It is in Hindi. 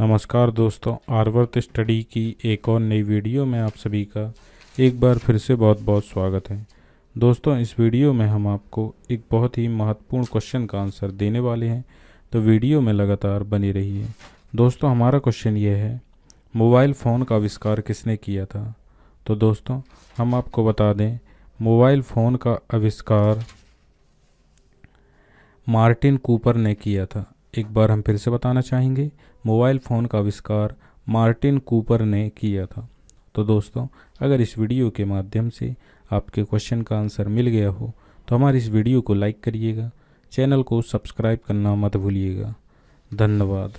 नमस्कार दोस्तों, आरवर्त स्टडी की एक और नई वीडियो में आप सभी का एक बार फिर से बहुत बहुत स्वागत है। दोस्तों, इस वीडियो में हम आपको एक बहुत ही महत्वपूर्ण क्वेश्चन का आंसर देने वाले हैं। तो वीडियो में लगातार बनी रहिए। दोस्तों, हमारा क्वेश्चन ये है, मोबाइल फ़ोन का आविष्कार किसने किया था? तो दोस्तों, हम आपको बता दें, मोबाइल फ़ोन का आविष्कार मार्टिन कूपर ने किया था। एक बार हम फिर से बताना चाहेंगे, मोबाइल फ़ोन का आविष्कार मार्टिन कूपर ने किया था। तो दोस्तों, अगर इस वीडियो के माध्यम से आपके क्वेश्चन का आंसर मिल गया हो तो हमारे इस वीडियो को लाइक करिएगा, चैनल को सब्सक्राइब करना मत भूलिएगा। धन्यवाद।